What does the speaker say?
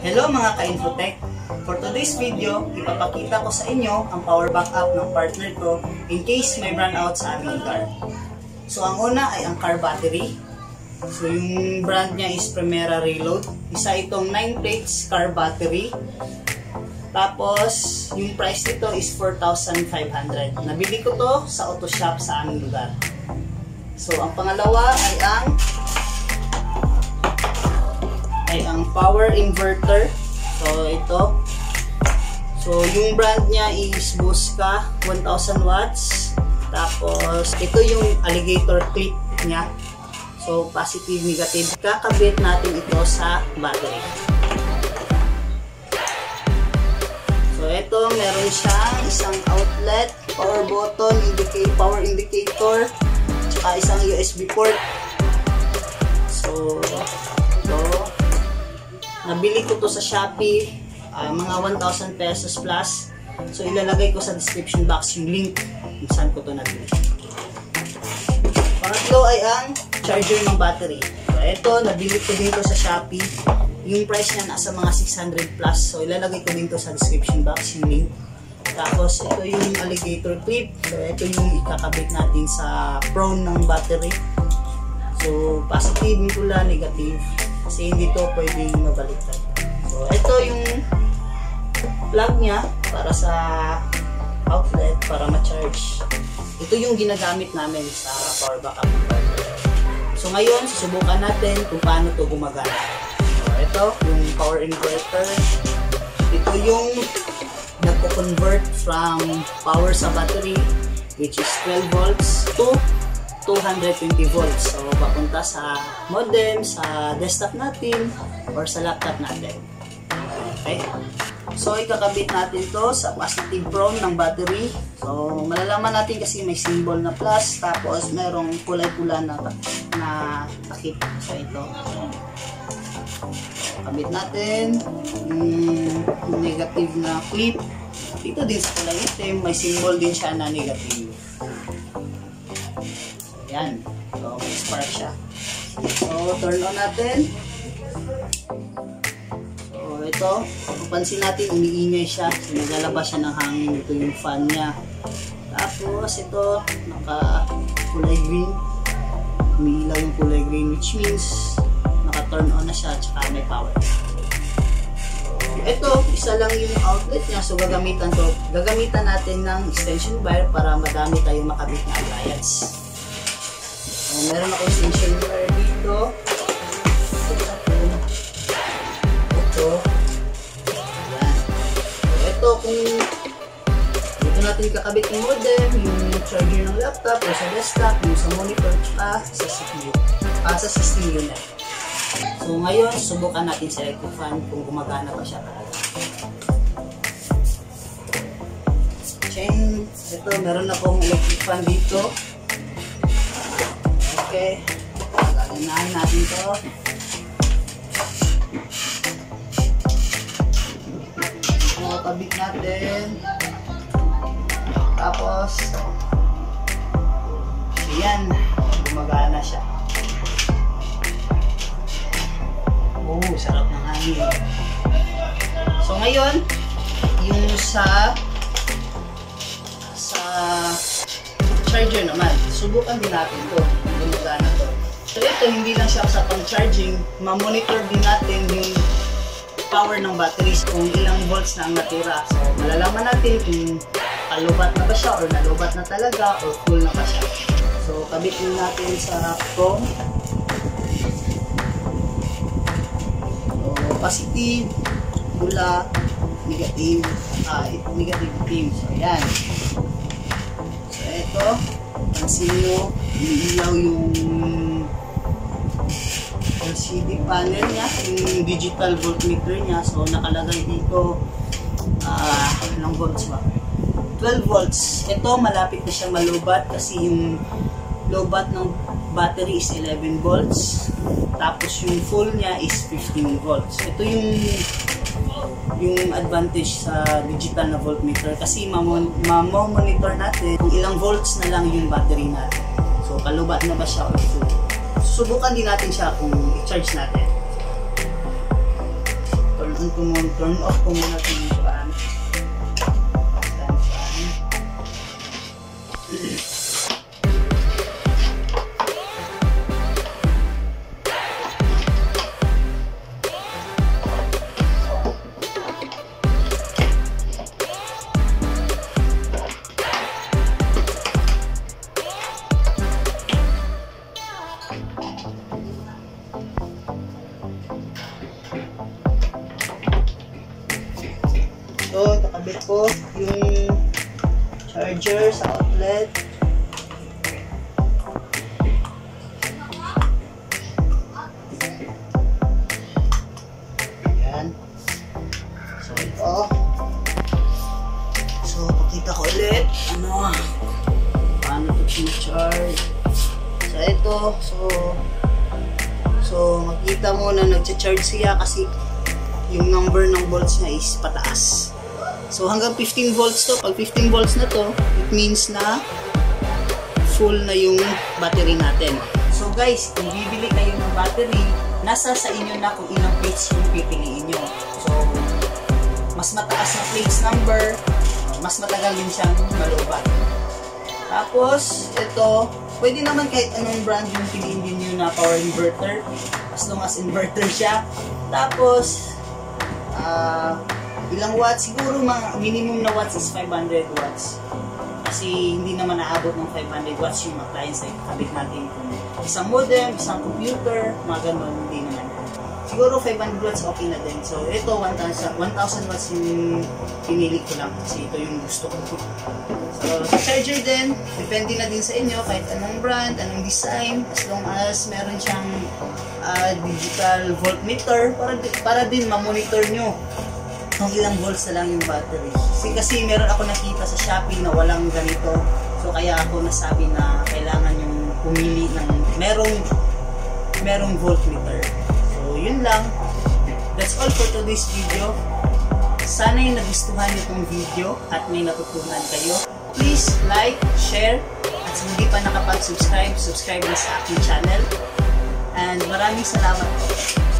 Hello mga ka-Infotech! For today's video, ipapakita ko sa inyo ang power backup ng partner ko in case may run out sa aming car. So ang una ay ang car battery. So yung brand niya is Primera Reload. Isa itong 9 plates car battery. Tapos yung price nito is 4,500. Nabili ko to sa auto shop sa aming lugar. So ang pangalawa ay ang power inverter. So, ito. So, yung brand niya is Busca 1000 watts. Tapos, ito yung alligator clip niya. So, positive, negative. Kakabit natin ito sa battery. So, ito, meron siyang isang outlet, power button, indicate, power indicator, tsaka isang USB port. So, ito, Nabili ko to sa Shopee, uh, mga 1,000 pesos plus. So ilalagay ko sa description box yung link kung saan ko to nabili. Pangatlo ay ang charger ng battery. So ito, nabili ko dito sa Shopee. Yung price niya nasa mga 600 plus. So ilalagay ko dito sa description box yung link. Tapos ito yung alligator clip. So ito yung ikakabit natin sa prone ng battery. So positive, pula, negative. Kasi hindi to pwedeng mabaliktad. So, ito yung plug niya para sa outlet para ma-charge. Ito yung ginagamit namin sa power backup. So, ngayon, susubukan natin kung paano to gumagana. So, ito, yung power inverter. Ito yung nagko-convert from power sa battery which is 12 volts to 220 volts. So, papunta sa modem, sa desktop natin, or sa laptop natin. Okay? So, ikakabit natin to sa positive prone ng battery. So, malalaman natin kasi may symbol na plus, tapos merong kulay-pula na, na takip. So, ito. Kabit natin yung negative na clip. Dito din sa kulay itim, may symbol din siya na negative. Yan. So, spark siya. So, turn on natin. So, ito. Papansin natin, umiingay siya. So, naglalabas siya ng hangin. Ito yung fan niya. Tapos, ito, naka-kulay green. Umiilaw yung kulay green, which means, naka-turn on na siya, tsaka may power. Ito, isa lang yung outlet niya. So, gagamitan to. Gagamitan natin ng extension wire para madami tayong makabit na appliance. So, meron ako extension wire dito. Ito. Ayan. Ito, kung dito natin kakabit yung modem, yung charger ng laptop, o sa desktop, yung sa monitor, tsaka sa CPU. Ah, sa system unit. So, ngayon, subukan natin sa electric fan kung gumagana pa siya talaga. Chain, ito, meron akong electric fan dito. Okay. Gaganahin natin to. So, kabit natin. Tapos, yan. Gumagana siya. Oh, sarap ng hangin. So, ngayon, yung sa sa charger naman, subukan din natin to gumagana to. So ito, hindi lang siya sa pang-charging, ma-monitor din natin yung power ng batteries kung ilang volts na ang natira. So malalaman natin kung kalubat na ba siya or nalubat na talaga or full na ba siya. So kabit din natin sa. So positive, bula, negative, ah, negative team. So yan. So ito, pansin nyo, umiilaw yung LCD panel niya, yung digital voltmeter niya. So, nakalagay dito, ah, uh, ilang volts ba? 12 volts. Ito, malapit na siyang malubat kasi yung lobat ng battery is 11 volts. Tapos, yung full niya is 15 volts. Ito yung yung advantage sa digital na voltmeter kasi mamonitor natin kung ilang volts na lang yung battery natin. So, kalubat na ba siya or full. Susubukan din natin siya kung i-charge natin. Turn on muna, turn off ko muna ito outlet. Ayan. So, ito. So, pakita ko ulit. Ano, paano ito charge So, ito. So, so, makita mo na nag-charge siya kasi yung number ng volts niya is pataas. So hanggang 15 volts to. Pag 15 volts na to, it means na full na yung battery natin. So guys, kung bibili kayo ng battery, nasa sa inyo na kung ilang plates yung pipiliin nyo. So, mas mataas na plates number, mas matagal din siyang malubat. Tapos, ito, pwede naman kahit anong brand yung piliin din nyo na power inverter. As long as inverter siya. Tapos, ah, ilang watts? Siguro mga minimum na watts is 500 watts. Kasi hindi naman naabot ng 500 watts yung appliance na ikakabit natin. Kung isang modem, isang computer, mga ganun, hindi naman. Siguro 500 watts okay na din. So, ito 1,000 1,000 watts yung pinili ko lang kasi ito yung gusto ko. So, sa charger din, depende na din sa inyo kahit anong brand, anong design, as long as meron siyang ah, digital voltmeter para, para din ma-monitor nyo kung ilang volts na lang yung battery. Kasi, kasi meron ako nakita sa Shopee na walang ganito. So, kaya ako nasabi na kailangan yung pumili ng merong merong voltmeter. So, yun lang. That's all for today's video. Sana yung nagustuhan niyo itong video at may natutunan kayo. Please like, share, at hindi pa nakapag-subscribe, subscribe na sa aking channel. And maraming salamat po.